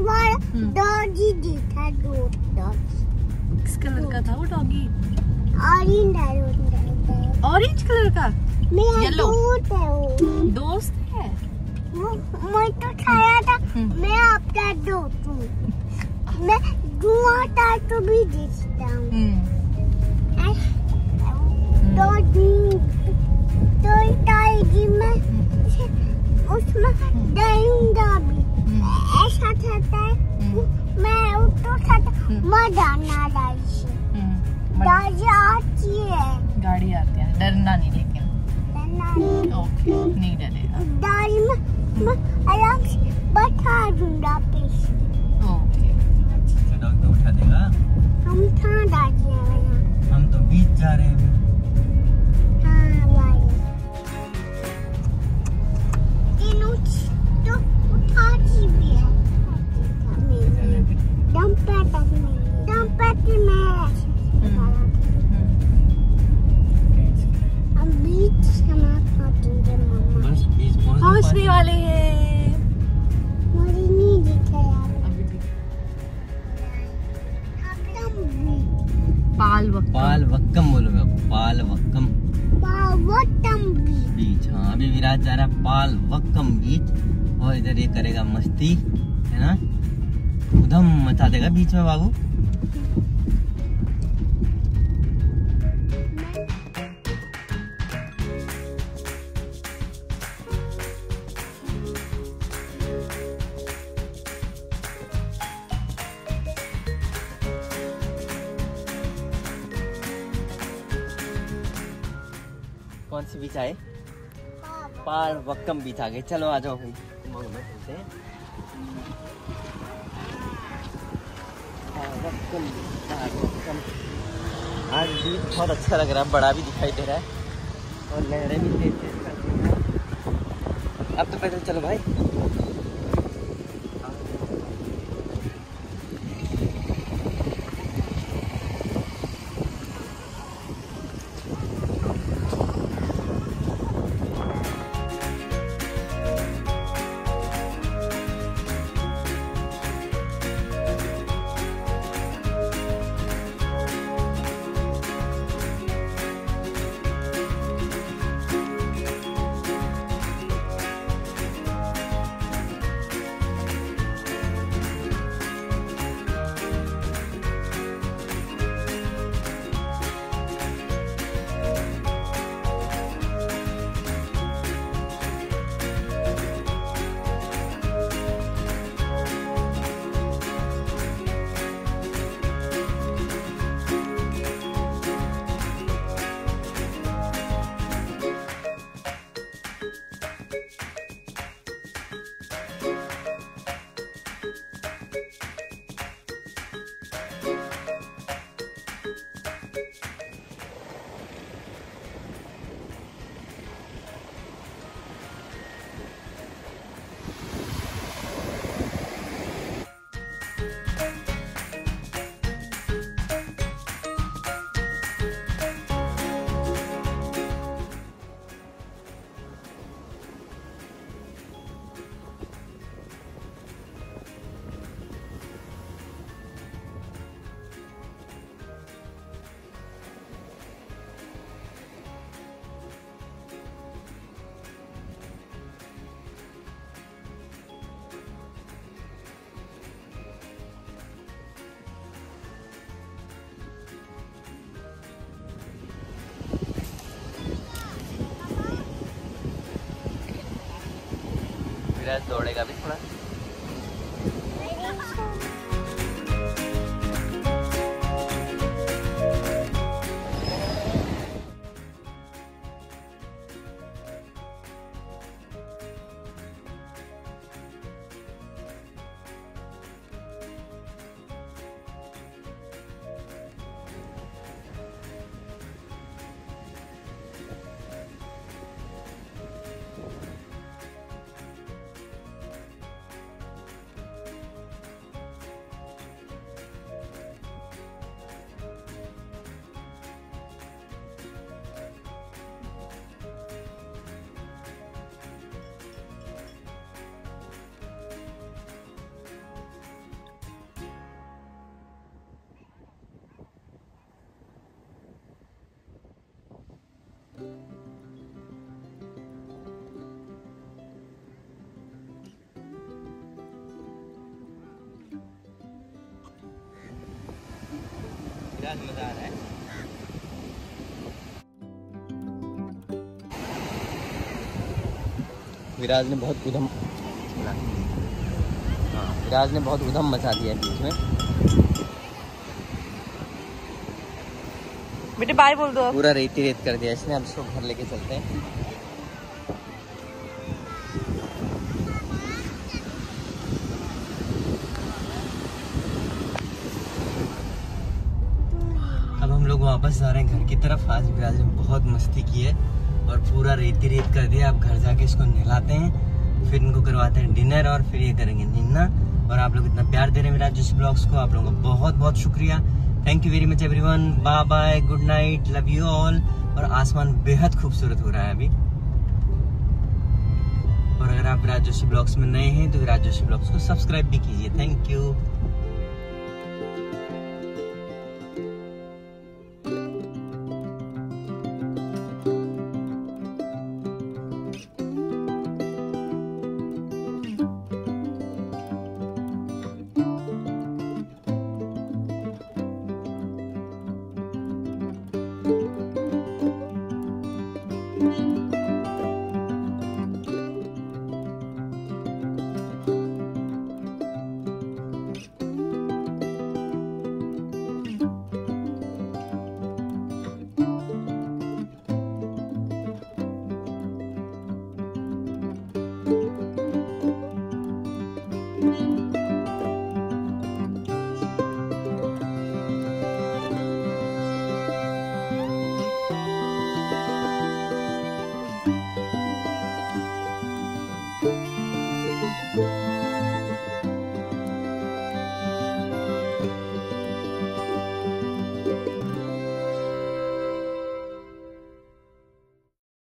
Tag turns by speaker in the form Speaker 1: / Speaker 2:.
Speaker 1: बार
Speaker 2: हम्म।
Speaker 1: Doggy देखा दो
Speaker 2: किस कलर का था वो डॉगी?
Speaker 1: ऑरेंज है
Speaker 2: कलर का?
Speaker 1: मेरा दोस्त है। वो
Speaker 2: दोस्त है
Speaker 1: मैं तो खाया था। मैं आपका दोस्त हूँ मैं धुआँ था तो भी देखता हूँ
Speaker 2: हम्म,
Speaker 1: तो तो ताई मैं उसमें डालूँगा
Speaker 2: गाड़ी आती है। डरना नहीं लेकिन। ओके नहीं डरेगा।
Speaker 1: दादी में मैं बैठा दूँगा पेश।
Speaker 2: ओके।
Speaker 3: डॉग तो उठा देगा।
Speaker 1: हम कहाँ हैं?
Speaker 3: हम तो बीच जा रहे हाँ।
Speaker 2: पाल
Speaker 3: वक्कम
Speaker 1: बीच
Speaker 3: हाँ अभी विराज जा रहा है पाल वक्कम बीच। और इधर ये करेगा मस्ती है ना? उधम मचा देगा बीच में बाबू। कौन सी बीच आए पार वक्कम बीच आ गए चलो आ जाओ भाई। हैं वक्कम वक्कम। आज बीच बहुत अच्छा लग रहा है। बड़ा भी दिखाई दे रहा है। और लहरें भी तेज तेज कर हैं। अब तो पैदल चलो भाई। विराट दौड़ेगा भी। थोड़ा मज़ा आ रहा है। विराज ने बहुत उधम हाँ विराज ने बहुत उधम मचा दिया बीच में।
Speaker 2: बेटे बाय बोल दो।
Speaker 3: पूरा रेती रेत कर दिया इसने अब इसको घर लेके चलते हैं। वापस आ रहे हैं घर की तरफ़। आज विराज ने बहुत मस्ती की है और पूरा रेती रेत कर दिया। अब घर जाके इसको नहलाते हैं, फिर इनको करवाते हैं डिनर और फिर ये करेंगे निन्ना। और आप लोग इतना प्यार दे रहे हैं विराज जोशी ब्लॉग्स को, आप लोगों का बहुत बहुत शुक्रिया। Thank you very much everyone bye bye good night love you all और आसमान बेहद खूबसूरत हो रहा है अभी। और अगर आप विराज जोशी ब्लॉग्स में नए हैं तो विराज जोशी ब्लॉग्स को सब्सक्राइब भी कीजिए। Thank you